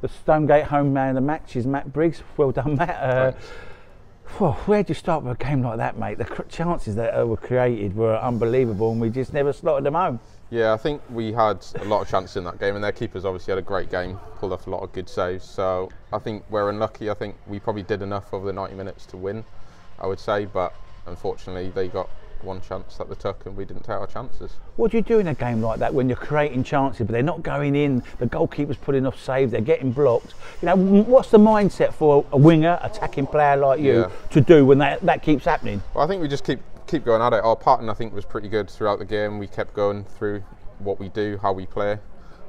the Stonegate home man of the match is Matt Briggs. Well done, Matt. Uh, whew, where do you start with a game like that, mate? The cr- chances that uh, were created were unbelievable, and we just never slotted them home. Yeah, I think we had a lot of chances in that game, and their keepers obviously had a great game, pulled off a lot of good saves. So I think we're unlucky. I think we probably did enough over the 90 minutes to win, I would say, but unfortunately they got one chance that they took, and we didn't take our chances. What do you do in a game like that when you're creating chances, but they're not going in? The goalkeeper's putting off saves, they're getting blocked. You know, what's the mindset for a winger, attacking player like you, Yeah. to do when that, that keeps happening? Well, I think we just keep keep going at it. Our pattern, I think, was pretty good throughout the game. We kept going through what we do, how we play,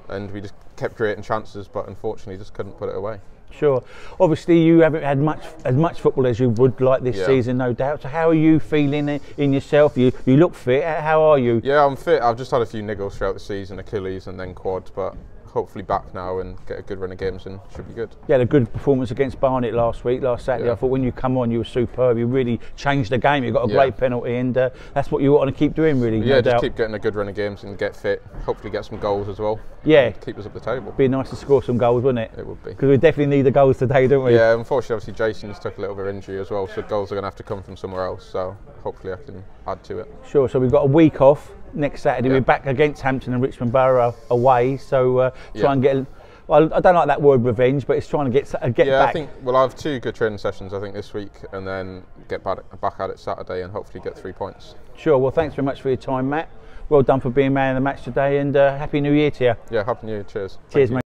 and we just kept creating chances, but unfortunately just couldn't put it away. Sure. Obviously, you haven't had much as much football as you would like this Yeah. season, no doubt. So, how are you feeling in, yourself? You you look fit. How are you? Yeah, I'm fit. I've just had a few niggles throughout the season, Achilles and then quad, but hopefully back now and get a good run of games and should be good. Yeah, a good performance against Barnet last week, last Saturday. Yeah. I thought when you come on, you were superb. You really changed the game. You got a Yeah. great penalty, and uh, that's what you want to keep doing, really. Yeah, no just doubt. keep getting a good run of games and get fit. Hopefully get some goals as well. Yeah. Keep us up the table. Be nice to score some goals, wouldn't it? It would be. Because we definitely need the goals today, don't we? Yeah, unfortunately, obviously Jason's took a little bit of injury as well, so goals are going to have to come from somewhere else. So hopefully I can add to it. Sure. So we've got a week off next Saturday. Yeah. We're back against Hampton and Richmond Borough away. So uh, try Yeah. and get. Well, I don't like that word revenge, but it's trying to get uh, get Yeah, back. I think we'll have two good training sessions. I think this week, and then get back, back at it Saturday, and hopefully get three points. Sure. Well, thanks very much for your time, Matt. Well done for being man of the match today, and uh, happy New Year to you. Yeah, happy New Year. Cheers. Cheers, mate.